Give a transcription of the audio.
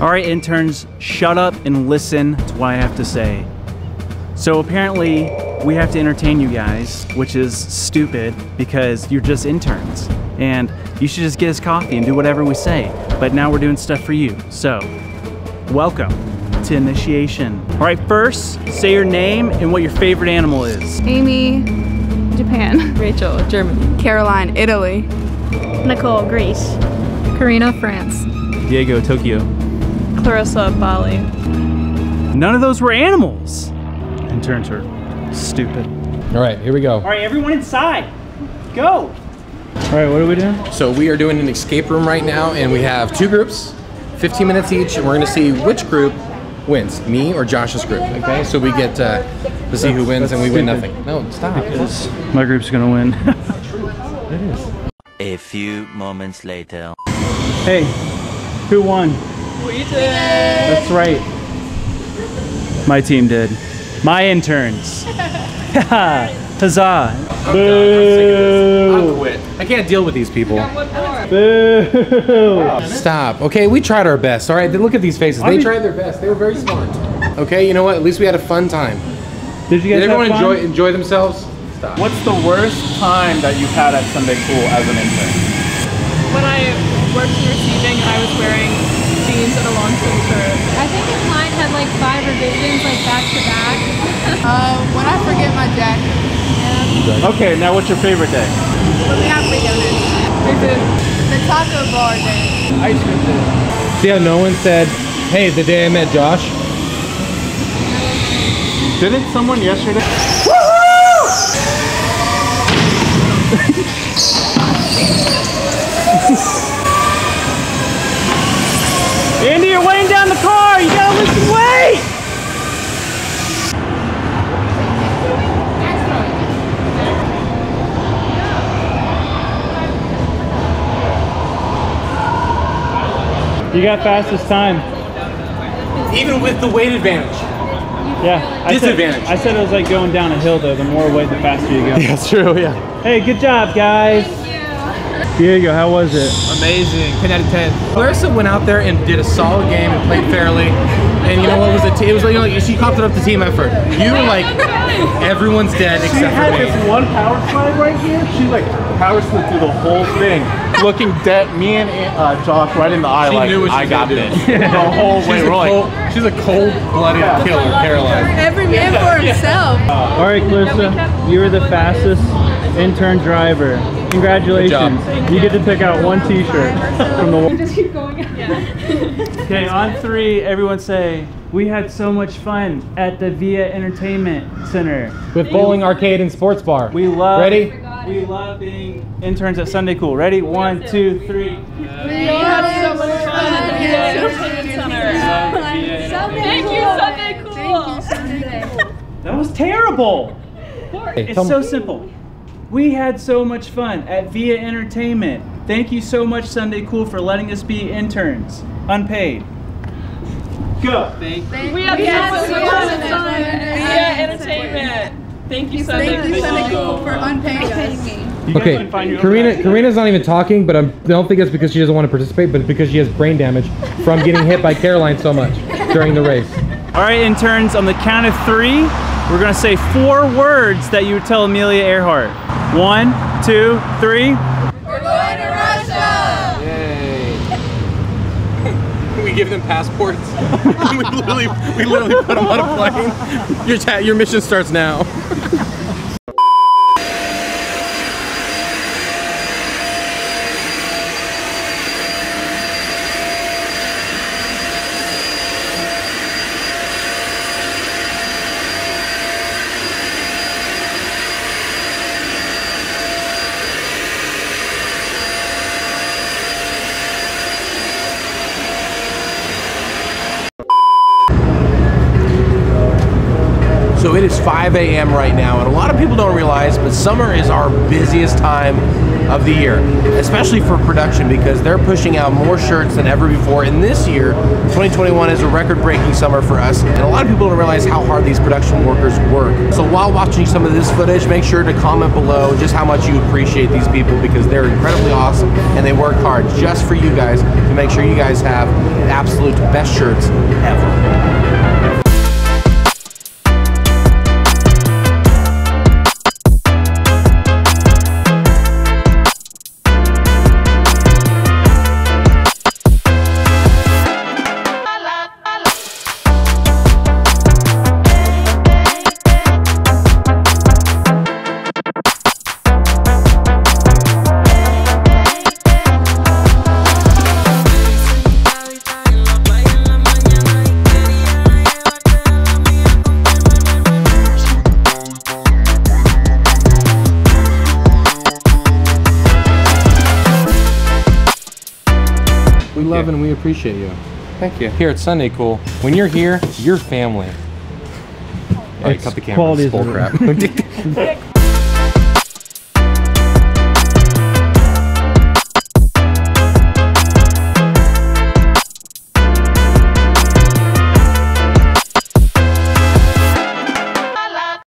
All right, interns, shut up and listen to what I have to say. So apparently, we have to entertain you guys, which is stupid because you're just interns. And you should just get us coffee and do whatever we say. But now we're doing stuff for you. So, welcome to initiation. All right, first, say your name and what your favorite animal is. Amy, Japan. Rachel, Germany. Caroline, Italy. Nicole, Greece. Karina, France. Diego, Tokyo. Clarissa, Bali. None of those were animals. Interns are stupid. All right, here we go. All right, everyone inside. Go. All right, what are we doing? So we are doing an escape room right now, and we have two groups, 15 minutes each, and we're gonna see which group wins, me or Josh's group. Okay, so we get uh, to see who wins, and we win nothing. No, stop. My group's gonna win. it is. A few moments later. hey, who won? We did. That's right. My team did. My interns. Huzzah. Oh, I'll Boo. quit. I can't deal with these people. Boo. Stop. Okay, we tried our best. All right, look at these faces. They tried their best. They were very smart. Okay, you know what? At least we had a fun time. Did you guys Did everyone have enjoy fun? enjoy themselves? Stop. What's the worst time that you've had at Sunday Cool as an intern? When I worked in receiving, I was wearing jeans and a long sleeve shirt. I think if mine had like five revisions, like back to back. Uh, when I forget my jacket. Okay, now what's your favorite day? When we have free donuts. The taco bar day. Ice cream day. See how no one said, "Hey, the day I met Josh." Didn't someone yesterday? Andy, you're weighing down the car. You gotta listen. Wait. You got fastest time. Even with the weight advantage. Yeah. I said- Disadvantage. I said it was like going down a hill though. The more weight, the faster you go. Yeah, That's true. Yeah. Hey, good job, guys. Thank you. Diego, how was it? Amazing. 10 out of 10. Clarissa went out there and did a solid game and played fairly. And you know what was it? It was like, you know, like she copped it up to team effort. You were like, everyone's dead She except had for me. She had this one power slide right here. She like power slid through the whole thing, looking dead. Me and uh, Josh right in the eye. She like knew what I got this. the whole way. She's We're a, like, cold, she's a cold-blooded killer, Caroline. Every man for himself. All right, Clarissa, you were the fastest intern driver. Congratulations. You get to pick out one T-shirt from the. Just keep going. okay, on three, everyone say, "We had so much fun at the Via Entertainment Center. With bowling, arcade, and sports bar. We love. Ready? We love being interns at Sunday Cool. Ready? One, two, three. We had so much fun at the VA Entertainment Center. Thank you, Sunday Cool. That was terrible. It's so simple. We had so much fun at Via Entertainment. Thank you so much, Sunday Cool, for letting us be interns, unpaid. Go. We had so much fun at VA Entertainment. Thank you, Sunday Thank you, Sunday Cool. Cool, for unpaying us. You guys Okay, can find your own Karina. Karina's not even talking, but I'm, I don't think it's because she doesn't want to participate, but because she has brain damage from getting hit by Caroline so much during the race. All right, interns, on the count of three, we're gonna say four words that you would tell Amelia Earhart. One, two, three. We're going to Russia! Yay! we give them passports. we literally, we literally put them on a plane. Your ta- your mission starts now. So it is 5 a.m. right now, and a lot of people don't realize, but summer is our busiest time of the year, especially for production because they're pushing out more shirts than ever before. And this year, 2021 is a record-breaking summer for us, and a lot of people don't realize how hard these production workers work. So while watching some of this footage, make sure to comment below just how much you appreciate these people because they're incredibly awesome and they work hard just for you guys to make sure you guys have the absolute best shirts ever. We love and we appreciate you. Thank you. Here at Sunday Cool, when you're here, you're family. All right, cut the camera. quality is bull crap.